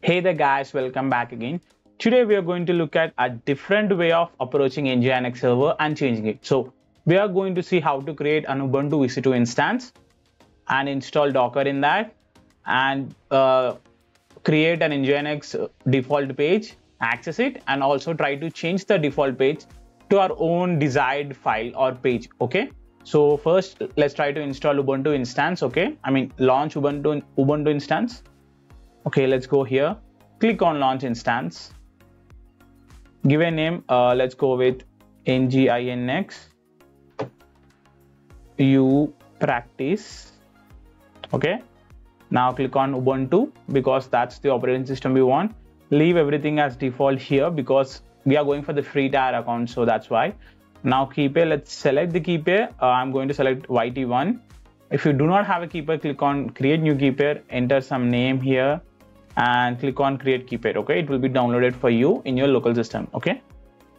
Hey there guys, welcome back again. Today we are going to look at a different way of approaching Nginx server and changing it. So we are going to see how to create an Ubuntu EC2 instance and install Docker in that and uh, create an Nginx default page, access it and also try to change the default page to our own desired file or page. Okay. So first let's try to install Ubuntu instance. Okay. I mean launch Ubuntu, Ubuntu instance okay let's go here. Click on launch instance. Give a name. Uh, let's go with nginx u practice. Okay. Now click on ubuntu because that's the operating system we want. Leave everything as default here because we are going for the free tier account so that's why. Now key pair let's select the key pair uh, i'm going to select yt1 if you do not have a key pair click on create new key pair enter some name here and click on create key pair okay? It will be downloaded for you in your local system okay?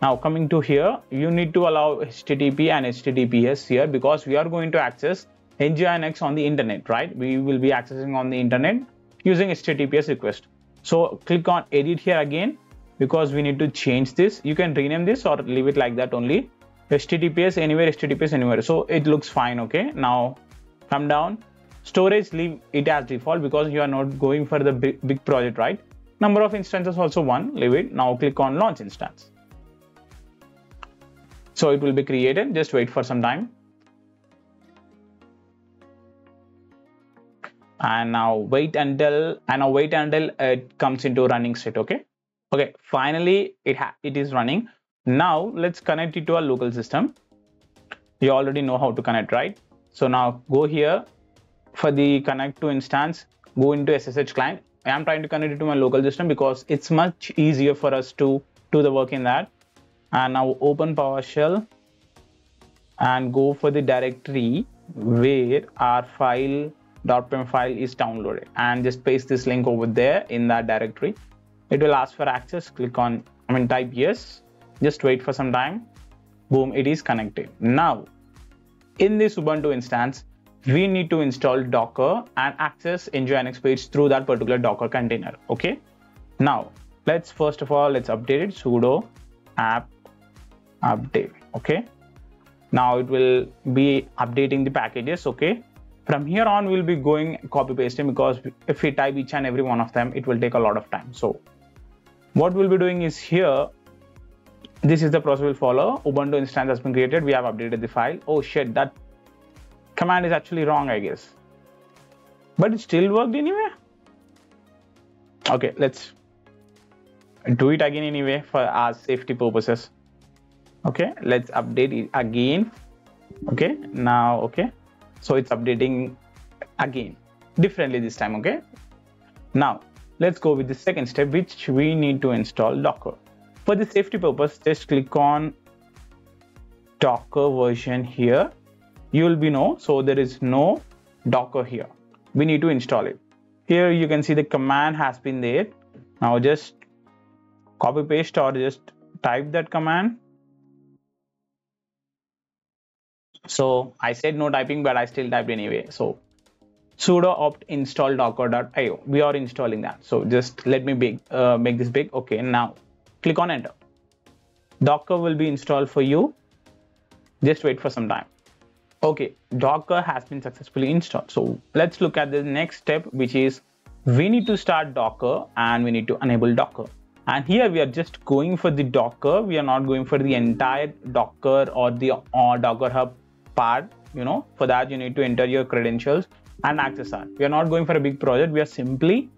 Now coming to here you need to allow http and https here because we are going to access nginx on the internet right? We will be accessing on the internet using https request. So click on edit here again because we need to change this. You can rename this or leave it like that only. Https anywhere https anywhere. So it looks fine okay? Now come down storage leave it as default because you are not going for the big, big project right? Number of instances also one leave it. Now click on launch instance. So it will be created. Just wait for some time. And now wait until and now wait until it comes into running state okay? Okay finally it it is running. Now let's connect it to a local system. You already know how to connect right? So now go here for the connect to instance, go into SSH client. I am trying to connect it to my local system because it's much easier for us to do the work in that. And now open PowerShell and go for the directory where our file .pem file is downloaded and just paste this link over there in that directory. It will ask for access. Click on, I mean, type yes. Just wait for some time. Boom, it is connected. Now, in this Ubuntu instance, we need to install Docker and access Nginx page through that particular Docker container. Okay. Now, let's first of all, let's update it sudo apt update. Okay. Now it will be updating the packages. Okay. From here on, we'll be going copy pasting because if we type each and every one of them, it will take a lot of time. So what we'll be doing is here, this is the process we'll follow. Ubuntu instance has been created. We have updated the file. Oh shit, that command is actually wrong, I guess. But it still worked anyway. Okay, let's do it again anyway for our safety purposes. Okay, let's update it again. Okay, now, okay. So it's updating again, differently this time, okay. Now, let's go with the second step, which we need to install Docker. For the safety purpose, just click on Docker version here you will be no so there is no docker here. We need to install it. Here you can see the command has been there. Now just copy paste or just type that command. So i said no typing but i still typed anyway. So sudo apt install docker.io we are installing that. So just let me big uh, make this big. Okay now click on enter. Docker will be installed for you. Just wait for some time Okay, Docker has been successfully installed. So let's look at the next step, which is we need to start Docker and we need to enable Docker. And here we are just going for the Docker. We are not going for the entire Docker or the uh, Docker Hub part. You know, for that you need to enter your credentials and access that. We are not going for a big project. We are simply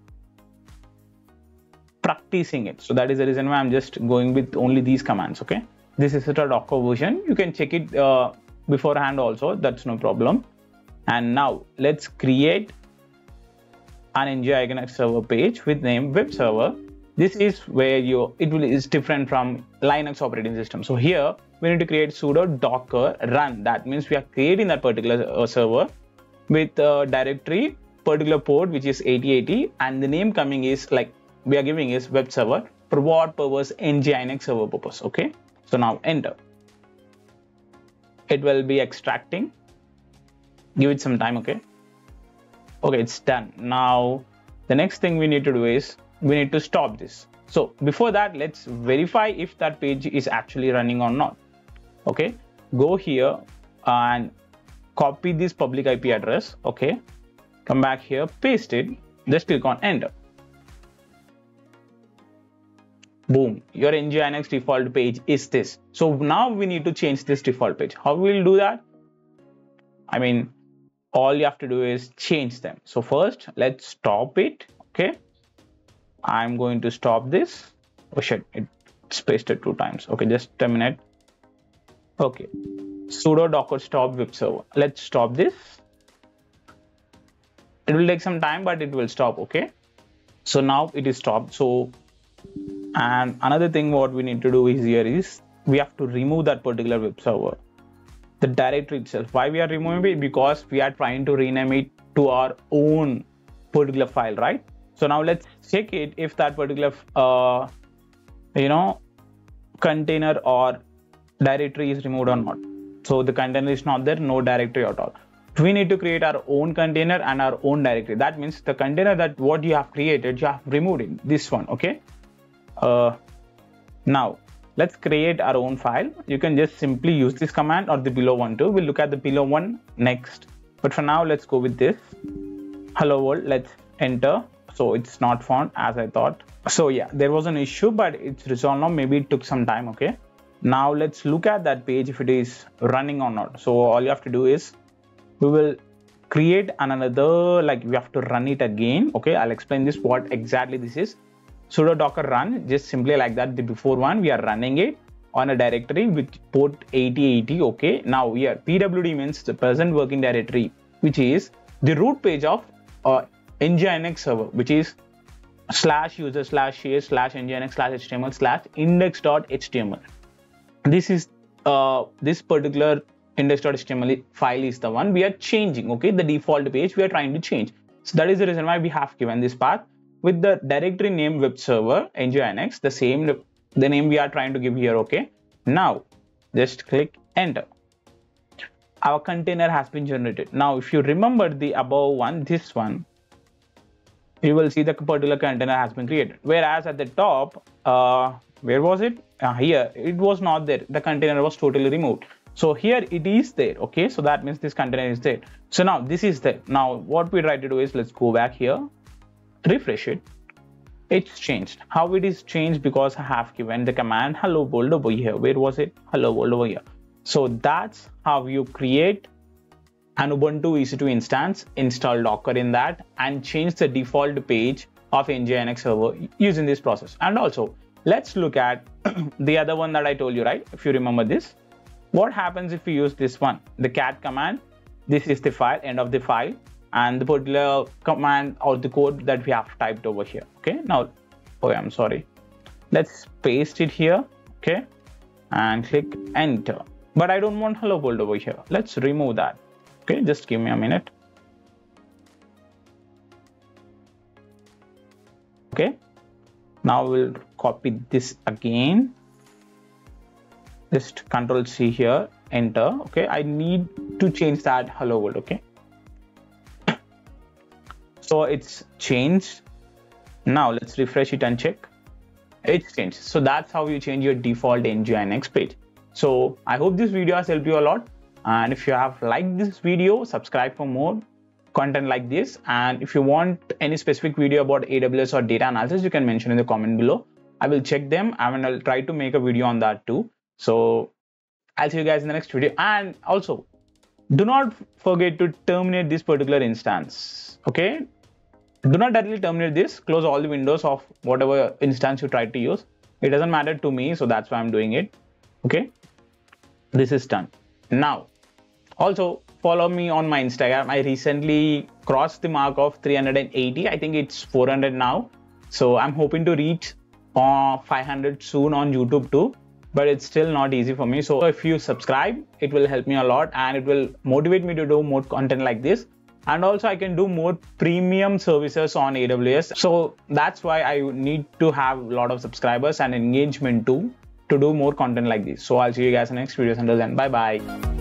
practicing it. So that is the reason why I'm just going with only these commands. Okay. This is a Docker version. You can check it uh, beforehand also that's no problem. And now let's create an nginx server page with name web server. This is where you it will is different from linux operating system. So here we need to create sudo docker run. That means we are creating that particular uh, server with a directory particular port which is 8080 and the name coming is like we are giving is web server for what purpose? Nginx server purpose okay? So now enter it will be extracting. Give it some time okay? Okay it's done. Now the next thing we need to do is we need to stop this. So before that let's verify if that page is actually running or not okay? Go here and copy this public ip address okay? Come back here paste it. Just click on enter boom. Your nginx default page is this. So now we need to change this default page. How we'll do that? I mean all you have to do is change them. So first let's stop it. Okay. I'm going to stop this. Oh shit. It's pasted two times. Okay just a minute. Okay. Sudo docker stop web server. Let's stop this. It will take some time but it will stop. Okay. So now it is stopped. So and another thing what we need to do is here is we have to remove that particular web server. The directory itself. Why we are removing it? Because we are trying to rename it to our own particular file right? So now let's check it if that particular uh, you know container or directory is removed or not. So the container is not there no directory at all. We need to create our own container and our own directory. That means the container that what you have created you have removed it this one okay uh, now let's create our own file. You can just simply use this command or the below one too. We'll look at the below one next. But for now let's go with this. Hello world let's enter. So it's not found as i thought. So yeah there was an issue but it's resolved now. Maybe it took some time okay? Now let's look at that page if it is running or not. So all you have to do is we will create another like we have to run it again okay? I'll explain this what exactly this is sudo docker run just simply like that. The before one we are running it on a directory with port 8080 okay? Now here pwd means the present working directory which is the root page of uh, nginx server which is slash user slash share slash nginx slash html slash index.html this is uh, this particular index.html file is the one we are changing okay? The default page we are trying to change. So that is the reason why we have given this path with the directory name web server nginx the same the name we are trying to give here okay? Now just click enter. Our container has been generated. Now if you remember the above one this one you will see the particular container has been created. Whereas at the top uh, where was it? Uh, here it was not there. The container was totally removed. So here it is there okay? So that means this container is there. So now this is there. Now what we try to do is let's go back here refresh it it's changed. How it is changed? Because i have given the command hello world over here. Where was it? Hello world over here. So that's how you create an ubuntu ec2 instance install docker in that and change the default page of nginx server using this process. And also let's look at the other one that i told you right? If you remember this. What happens if we use this one? The cat command this is the file end of the file and the particular command or the code that we have typed over here. Okay now okay i'm sorry. Let's paste it here okay and click enter. But i don't want hello world over here. Let's remove that. Okay just give me a minute. Okay now we'll copy this again. Just control c here enter. Okay i need to change that hello world okay so it's changed. Now let's refresh it and check. It's changed. So that's how you change your default nginx page. So i hope this video has helped you a lot. And if you have liked this video subscribe for more content like this. And if you want any specific video about aws or data analysis you can mention in the comment below. I will check them and i'll try to make a video on that too. So i'll see you guys in the next video. And also do not forget to terminate this particular instance. Okay do not directly terminate this. Close all the windows of whatever instance you try to use. It doesn't matter to me so that's why i'm doing it. Okay? This is done. Now also follow me on my instagram. I recently crossed the mark of 380 i think it's 400 now. So i'm hoping to reach uh, 500 soon on youtube too but it's still not easy for me. So if you subscribe it will help me a lot and it will motivate me to do more content like this and also i can do more premium services on aws so that's why i need to have a lot of subscribers and engagement too to do more content like this. So i'll see you guys in the next videos until then bye bye